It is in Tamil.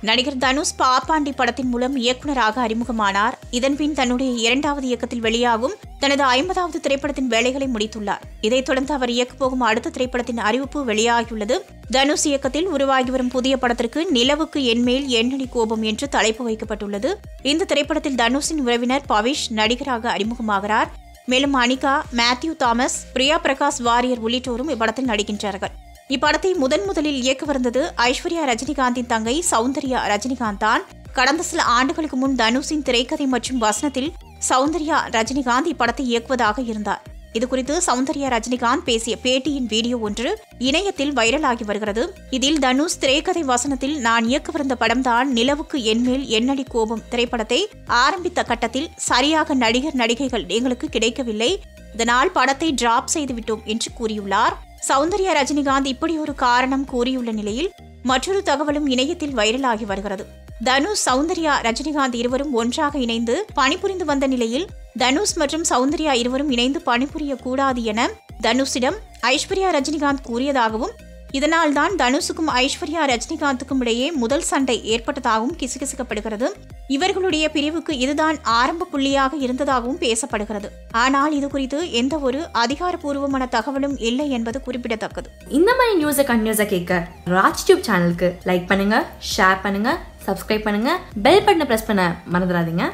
நடிகர் தனுஷ் பாப்பாண்டி படத்தின் மூலம் இயக்குனராக அறிமுகமானார். இதன்பின் தன்னுடைய இரண்டாவது இயக்கத்தில் வெளியாகும் தனது ஐம்பதாவது திரைப்படத்தின் வேலைகளை முடித்துள்ளார். இதைத் தொடர்ந்து அவர் இயக்கப்போகும் அடுத்த திரைப்படத்தின் அறிவிப்பு வெளியாகியுள்ளது. தனுஷ் இயக்கத்தில் உருவாகி வரும் புதிய படத்திற்கு நிலவுக்கு என்மேல் எண்ணடி கோபம் என்று தலைப்பு வைக்கப்பட்டுள்ளது. இந்த திரைப்படத்தில் தனுஷின் உறவினர் பவிஷ் நடிகராக அறிமுகமாகிறார். மேலும் அனிகா மேத்யூ தாமஸ் பிரியா பிரகாஷ் வாரியர் உள்ளிட்டோரும் இப்படத்தில் நடிக்கின்றார்கள். இப்படத்தை முதன் முதலில் இயக்கவிருந்தது ஐஸ்வர்யா ரஜினிகாந்தின் தங்கை சௌந்தர்யா ரஜினிகாந்த் தான் கடந்த சில ஆண்டுகளுக்கு முன் தனுஷின் திரைக்கதை மற்றும் வசனத்தில் சௌந்தர்யா ரஜினிகாந்த் இப்படத்தை இயக்குவதாக இருந்தார். இதுகுறித்து சௌந்தர்யா ரஜினிகாந்த் பேசிய பேட்டியின் வீடியோ ஒன்று இணையத்தில் வைரலாகி வருகிறது. இதில் தனுஷ் திரைக்கதை வசனத்தில் நான் இயக்கவிருந்த படம்தான் நிலவுக்கு என்மேல் என்னடி கோபம் திரைப்படத்தை ஆரம்பித்த கட்டத்தில் சரியாக நடிகர் நடிகைகள் எங்களுக்கு கிடைக்கவில்லை. இதனால் படத்தை டிராப் செய்துவிட்டோம் என்று கூறியுள்ளார். சௌந்தர்யா ரஜினிகாந்த் இப்படி ஒரு காரணம் கூறியுள்ள நிலையில் மற்றொரு தகவலும் இணையத்தில் வைரலாகி வருகிறது. தனுஷ் சௌந்தர்யா ரஜினிகாந்த் இருவரும் ஒன்றாக இணைந்து பணிபுரிந்து வந்த நிலையில் தனுஷ் மற்றும் சௌந்தர்யா இருவரும் இணைந்து பணிபுரிய கூடாது என தனுஷிடம் ஐஸ்வர்யா ரஜினிகாந்த் கூறியதாகவும் இதனால் தான் தனுஷுக்கும் ஐஸ்வர்யா ரஜினிகாந்துக்கும் இடையே முதல் சண்டை ஏற்பட்டதாகவும் கிசுகிசுக்கப்படுகிறது. இவர்களுடைய பிரிவுக்கு இதுதான் ஆரம்ப புள்ளியாக இருந்ததாகவும் பேசப்படுகிறது. ஆனால் இது குறித்து எந்த ஒரு அதிகாரப்பூர்வமான தகவலும் இல்லை என்பது குறிப்பிடத்தக்கது. இந்த மாதிரி நியூஸை கண்டினியூஸாக கேட்க ராஜ் டியூப் சேனலுக்கு லைக் பண்ணுங்க ஷேர் பண்ணுங்க சப்ஸ்கிரைப் பண்ணுங்க பெல் பட்டனை பிரஸ் பண்ண மறந்துடாதீங்க.